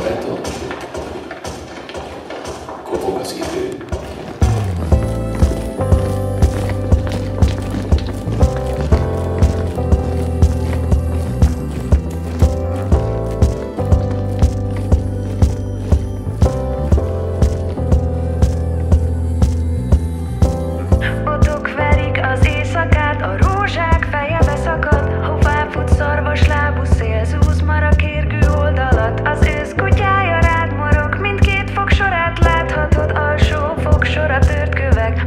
Roberto, con pocas